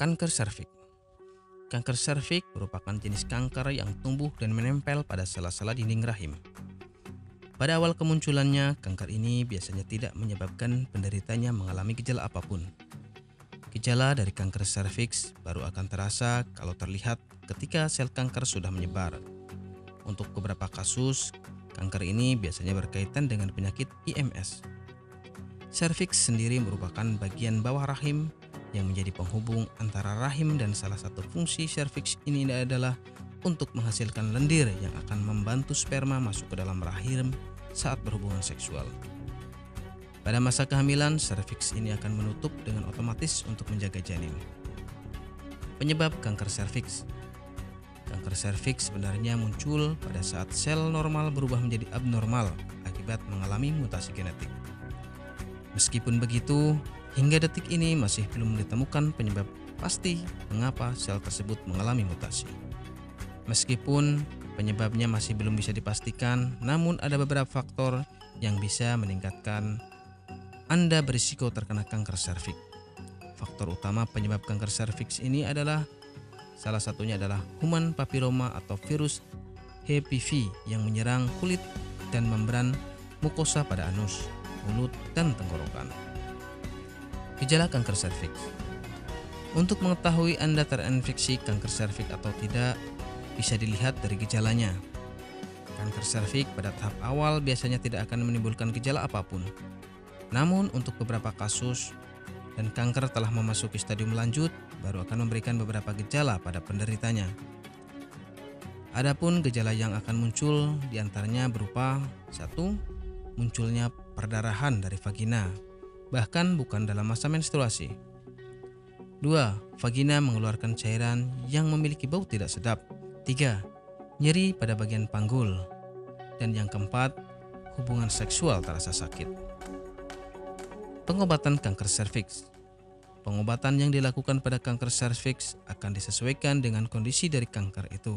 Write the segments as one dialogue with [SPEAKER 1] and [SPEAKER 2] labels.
[SPEAKER 1] Kanker serviks. Kanker serviks merupakan jenis kanker yang tumbuh dan menempel pada sela-sela dinding rahim. Pada awal kemunculannya, kanker ini biasanya tidak menyebabkan penderitanya mengalami gejala apa pun. Gejala dari kanker serviks baru akan terasa kalau terlihat ketika sel kanker sudah menyebar. Untuk beberapa kasus, kanker ini biasanya berkaitan dengan penyakit IMS. Serviks sendiri merupakan bagian bawah rahim yang menjadi penghubung antara rahim dan salah satu fungsi serviks ini adalah untuk menghasilkan lendir yang akan membantu sperma masuk ke dalam rahim saat berhubungan seksual. Pada masa kehamilan, serviks ini akan menutup dengan otomatis untuk menjaga janin. Penyebab kanker serviks Kanker serviks sebenarnya muncul pada saat sel normal berubah menjadi abnormal akibat mengalami mutasi genetik. Meskipun begitu, Hingga detik ini masih belum ditemukan penyebab pasti mengapa sel tersebut mengalami mutasi. Meskipun penyebabnya masih belum bisa dipastikan, namun ada beberapa faktor yang bisa meningkatkan Anda berisiko terkena kanker serviks. Faktor utama penyebab kanker serviks ini adalah salah satunya adalah human papilloma atau virus HPV yang menyerang kulit dan membran mukosa pada anus, mulut, dan tenggorokan. Gejala kanker serviks. Untuk mengetahui Anda terinfeksi kanker serviks atau tidak, bisa dilihat dari gejalanya. Kanker serviks pada tahap awal biasanya tidak akan menimbulkan gejala apa pun. Namun untuk beberapa kasus dan kanker telah memasuki stadium lanjut, baru akan memberikan beberapa gejala pada penderitanya. Adapun gejala yang akan muncul di antaranya berupa satu, munculnya perdarahan dari vagina bahkan bukan dalam masa menstruasi. 2. Vagina mengeluarkan cairan yang memiliki bau tidak sedap. 3. Nyeri pada bagian panggul. Dan yang keempat, hubungan seksual terasa sakit. Pengobatan kanker serviks. Pengobatan yang dilakukan pada kanker serviks akan disesuaikan dengan kondisi dari kanker itu.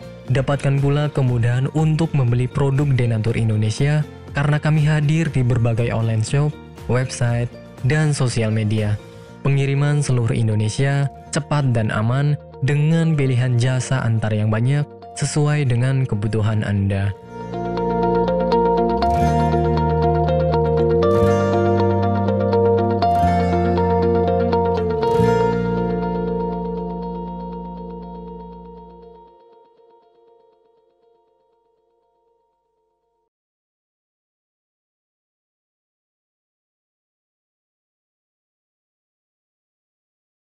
[SPEAKER 2] Dapatkan pula kemudahan untuk membeli produk Denatur Indonesia karena kami hadir di berbagai online shop, website, dan sosial media. Pengiriman seluruh Indonesia cepat dan aman dengan pilihan jasa antar yang banyak sesuai dengan kebutuhan Anda.